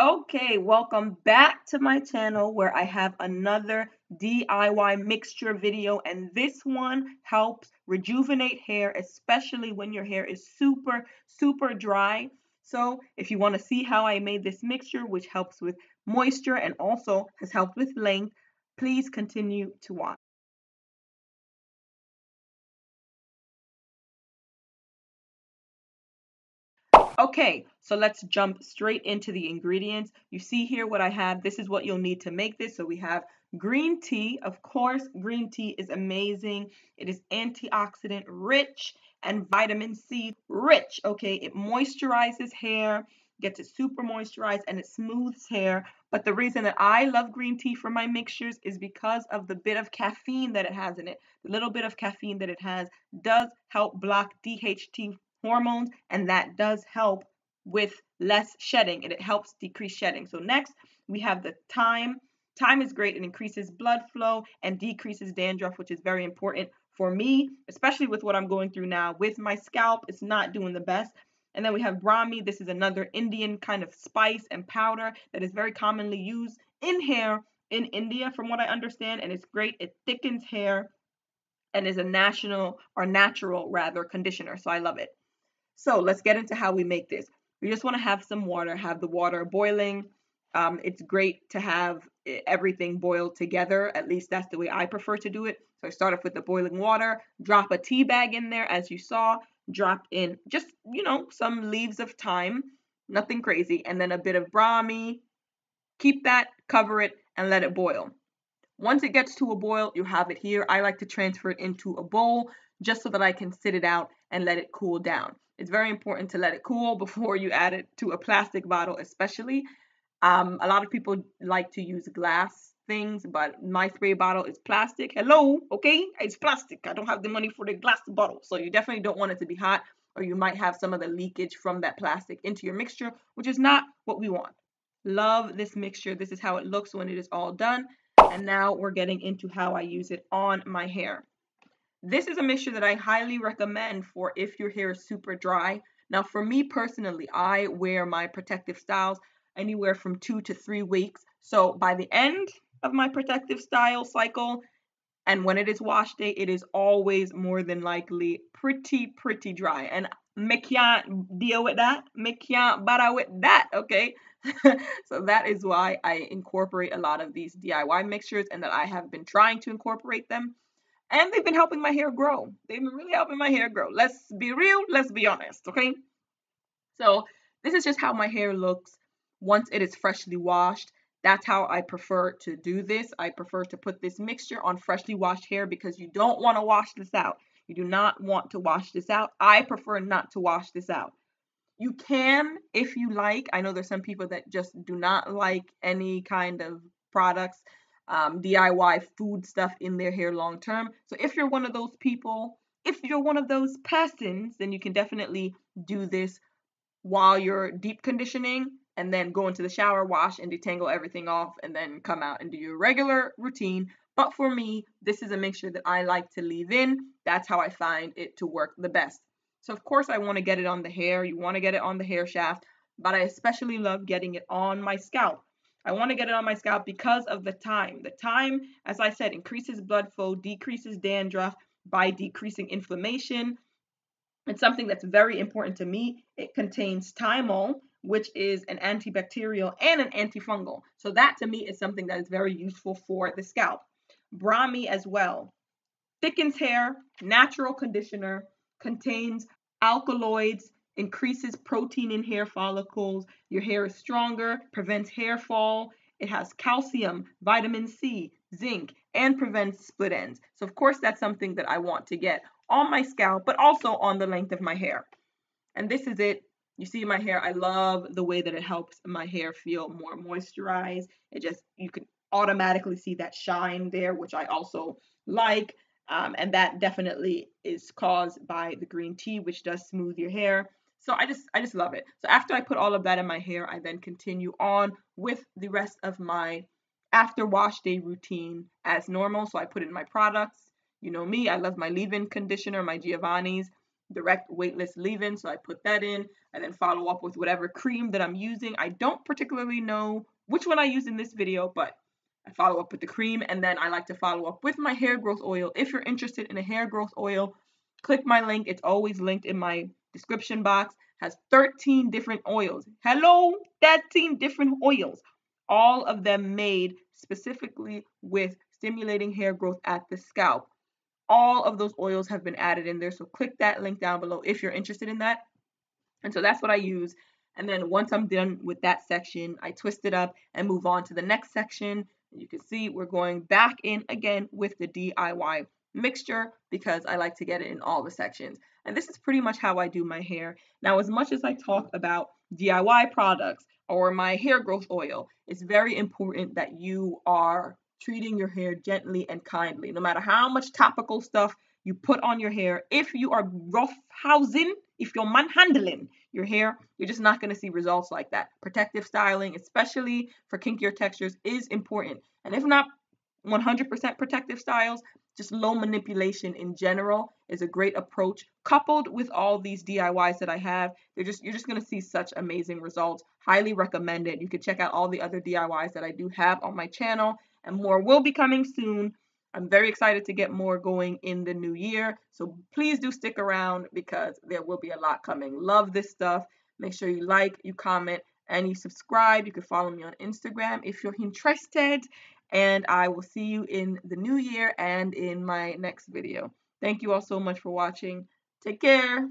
Okay, welcome back to my channel where I have another DIY mixture video and this one helps rejuvenate hair especially when your hair is super super dry. So if you want to see how I made this mixture which helps with moisture and also has helped with length, please continue to watch. Okay, so let's jump straight into the ingredients. You see here what I have. This is what you'll need to make this. So we have green tea. Of course, green tea is amazing. It is antioxidant rich and vitamin C rich. Okay, it moisturizes hair, gets it super moisturized, and it smooths hair. But the reason that I love green tea for my mixtures is because of the bit of caffeine that it has in it. The little bit of caffeine that it has does help block DHT hormones, and that does help with less shedding and it helps decrease shedding. So next we have the thyme. Thyme is great. It increases blood flow and decreases dandruff, which is very important for me, especially with what I'm going through now. With my scalp, it's not doing the best. And then we have Brahmi. This is another Indian kind of spice and powder that is very commonly used in hair in India, from what I understand. And it's great. It thickens hair and is a national or natural rather conditioner. So I love it. So let's get into how we make this. We just want to have some water, have the water boiling. Um, it's great to have everything boiled together. At least that's the way I prefer to do it. So I start off with the boiling water, drop a tea bag in there, as you saw, drop in just, you know, some leaves of thyme, nothing crazy, and then a bit of brahmi. Keep that, cover it, and let it boil. Once it gets to a boil, you have it here. I like to transfer it into a bowl just so that I can sit it out and let it cool down. It's very important to let it cool before you add it to a plastic bottle, especially. Um, a lot of people like to use glass things, but my spray bottle is plastic. Hello, okay? It's plastic. I don't have the money for the glass bottle. So you definitely don't want it to be hot, or you might have some of the leakage from that plastic into your mixture, which is not what we want. Love this mixture. This is how it looks when it is all done. And now we're getting into how I use it on my hair. This is a mixture that I highly recommend for if your hair is super dry. Now, for me personally, I wear my protective styles anywhere from two to three weeks. So by the end of my protective style cycle, and when it is wash day, it is always more than likely pretty, pretty dry. And me can't deal with that. Me can't bother with that, okay? so that is why I incorporate a lot of these DIY mixtures and that I have been trying to incorporate them and they've been helping my hair grow. They've been really helping my hair grow. Let's be real, let's be honest, okay? So, this is just how my hair looks once it is freshly washed. That's how I prefer to do this. I prefer to put this mixture on freshly washed hair because you don't want to wash this out. You do not want to wash this out. I prefer not to wash this out. You can if you like. I know there's some people that just do not like any kind of products um, DIY food stuff in their hair long term. So if you're one of those people, if you're one of those persons, then you can definitely do this while you're deep conditioning and then go into the shower, wash, and detangle everything off, and then come out and do your regular routine. But for me, this is a mixture that I like to leave in. That's how I find it to work the best. So, of course, I want to get it on the hair. You want to get it on the hair shaft, but I especially love getting it on my scalp. I want to get it on my scalp because of the thyme. The thyme, as I said, increases blood flow, decreases dandruff by decreasing inflammation. It's something that's very important to me. It contains thymol, which is an antibacterial and an antifungal. So that to me is something that is very useful for the scalp. Brahmi as well. Thickens hair, natural conditioner, contains alkaloids, increases protein in hair follicles. Your hair is stronger, prevents hair fall. It has calcium, vitamin C, zinc, and prevents split ends. So, of course, that's something that I want to get on my scalp, but also on the length of my hair. And this is it. You see my hair, I love the way that it helps my hair feel more moisturized. It just, you can automatically see that shine there, which I also like. Um, and that definitely is caused by the green tea, which does smooth your hair. So I just I just love it. So after I put all of that in my hair, I then continue on with the rest of my after wash day routine as normal. So I put in my products. You know me, I love my leave-in conditioner, my Giovanni's. direct weightless leave-in, so I put that in. I then follow up with whatever cream that I'm using. I don't particularly know which one I use in this video, but I follow up with the cream and then I like to follow up with my hair growth oil. If you're interested in a hair growth oil, click my link. It's always linked in my description box. Has 13 different oils. Hello, 13 different oils. All of them made specifically with stimulating hair growth at the scalp. All of those oils have been added in there. So click that link down below if you're interested in that. And so that's what I use. And then once I'm done with that section, I twist it up and move on to the next section. You can see we're going back in again with the DIY mixture because I like to get it in all the sections. And this is pretty much how I do my hair. Now, as much as I talk about DIY products or my hair growth oil, it's very important that you are treating your hair gently and kindly. No matter how much topical stuff you put on your hair, if you are rough housing, if you're manhandling your hair, you're just not going to see results like that. Protective styling, especially for kinkier textures, is important. And if not 100% protective styles, just low manipulation in general is a great approach. Coupled with all these DIYs that I have, they're just you're just going to see such amazing results. Highly recommend it. You can check out all the other DIYs that I do have on my channel and more will be coming soon. I'm very excited to get more going in the new year. So please do stick around because there will be a lot coming. Love this stuff. Make sure you like, you comment, and you subscribe. You can follow me on Instagram if you're interested. And I will see you in the new year and in my next video. Thank you all so much for watching. Take care.